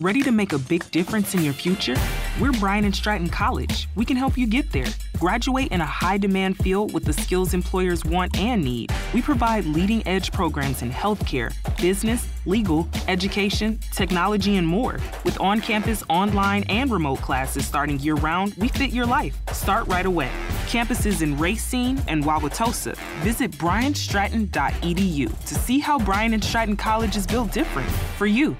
Ready to make a big difference in your future? We're Bryant and Stratton College. We can help you get there. Graduate in a high demand field with the skills employers want and need. We provide leading edge programs in healthcare, business, legal, education, technology, and more. With on campus, online, and remote classes starting year round, we fit your life. Start right away. Campuses in Racine and Wauwatosa. Visit bryantstratton.edu to see how Bryant and Stratton College is built different for you.